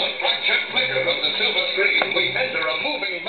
the bright jet flicker of the silver screen, we enter a moving